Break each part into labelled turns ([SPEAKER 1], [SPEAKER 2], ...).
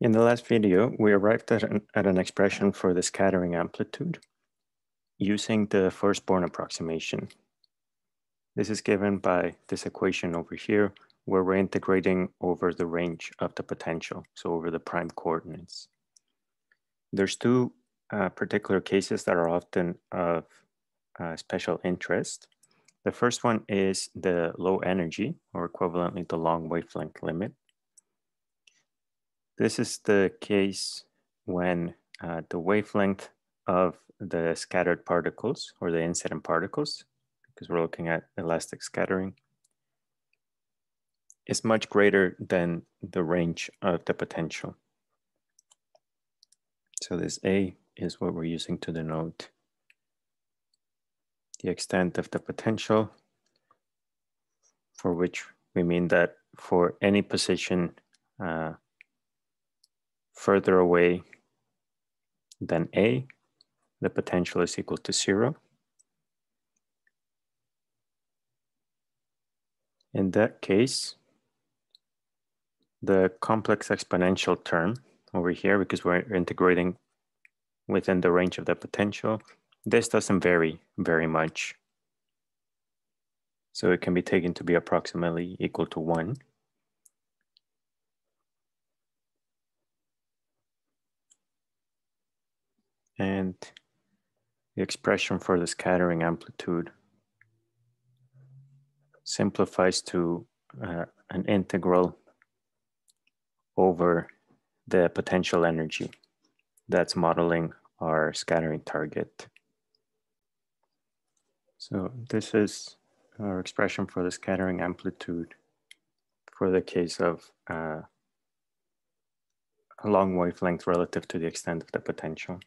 [SPEAKER 1] In the last video, we arrived at an, at an expression for the scattering amplitude using the first Born approximation. This is given by this equation over here, where we're integrating over the range of the potential, so over the prime coordinates. There's two uh, particular cases that are often of uh, special interest. The first one is the low energy, or equivalently the long wavelength limit. This is the case when uh, the wavelength of the scattered particles or the incident particles, because we're looking at elastic scattering, is much greater than the range of the potential. So this A is what we're using to denote the extent of the potential for which we mean that for any position uh, further away than A, the potential is equal to zero. In that case, the complex exponential term over here, because we're integrating within the range of the potential, this doesn't vary very much. So it can be taken to be approximately equal to one. And the expression for the scattering amplitude simplifies to uh, an integral over the potential energy that's modeling our scattering target. So this is our expression for the scattering amplitude for the case of uh, a long wavelength relative to the extent of the potential.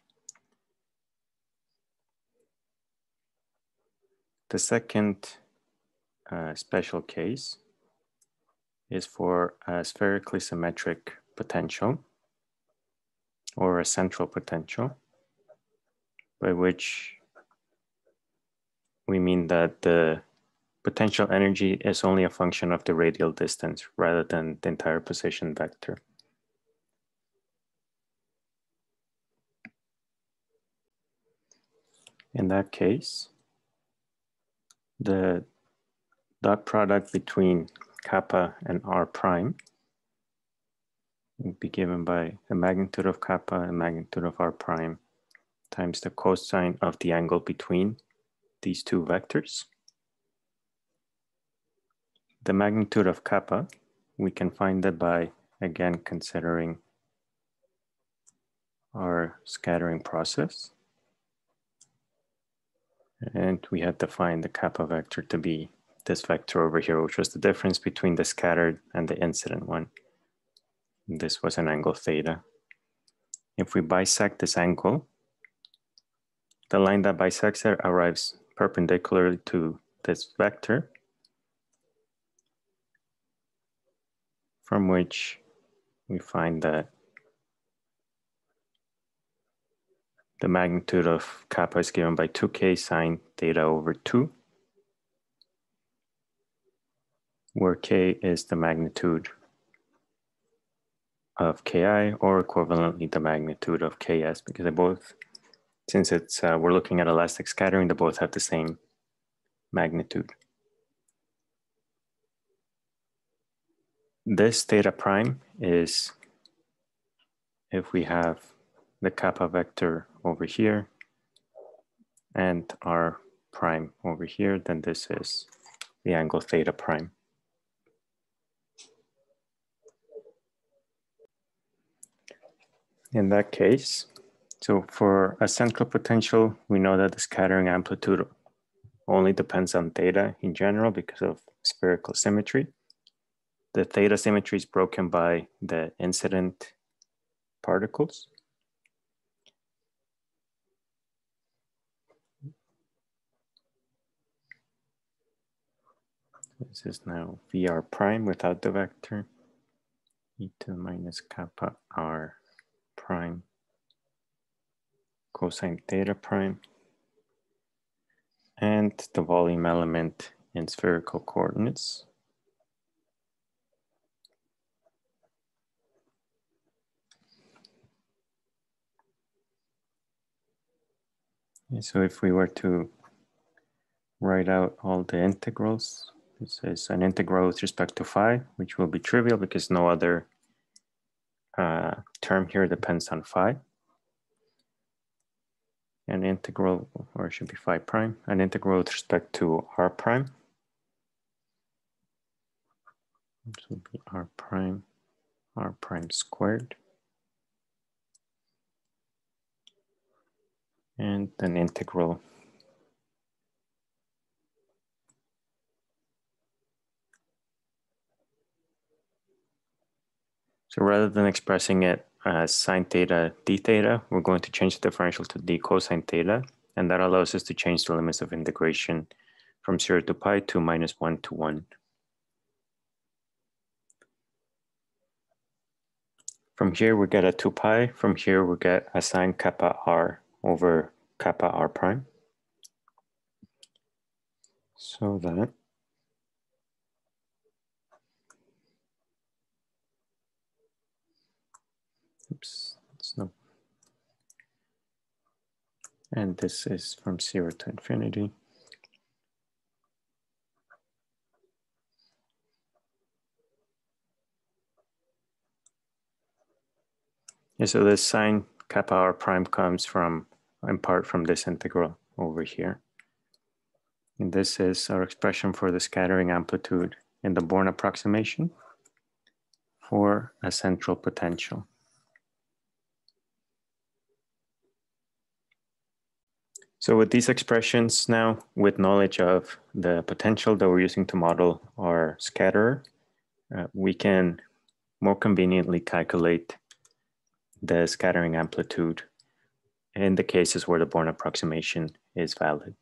[SPEAKER 1] The second uh, special case is for a spherically symmetric potential or a central potential, by which we mean that the potential energy is only a function of the radial distance rather than the entire position vector. In that case, the dot product between kappa and r prime will be given by the magnitude of kappa and magnitude of r prime times the cosine of the angle between these two vectors. The magnitude of kappa, we can find that by, again, considering our scattering process. And we had defined the kappa vector to be this vector over here, which was the difference between the scattered and the incident one. This was an angle theta. If we bisect this angle, the line that bisects it arrives perpendicularly to this vector, from which we find that The magnitude of kappa is given by 2k sine theta over 2, where k is the magnitude of ki or equivalently the magnitude of ks because they both, since it's uh, we're looking at elastic scattering, they both have the same magnitude. This theta prime is if we have the kappa vector over here and r prime over here, then this is the angle theta prime. In that case, so for a central potential, we know that the scattering amplitude only depends on theta in general because of spherical symmetry. The theta symmetry is broken by the incident particles. This is now VR prime without the vector. E to the minus kappa r prime. Cosine theta prime. And the volume element in spherical coordinates. So if we were to write out all the integrals this is an integral with respect to phi, which will be trivial because no other uh, term here depends on phi. An integral, or it should be phi prime, an integral with respect to r prime. This will be r prime, r prime squared. And an integral So rather than expressing it as sine theta d theta, we're going to change the differential to d cosine theta. And that allows us to change the limits of integration from 0 to pi to minus 1 to 1. From here, we get a 2 pi. From here, we get a sine kappa r over kappa r prime. So that Oops, it's no. And this is from zero to infinity. Yeah, so this sine kappa r prime comes from, in part from this integral over here. And this is our expression for the scattering amplitude in the Born approximation for a central potential. So with these expressions now, with knowledge of the potential that we're using to model our scatterer, uh, we can more conveniently calculate the scattering amplitude in the cases where the Born approximation is valid.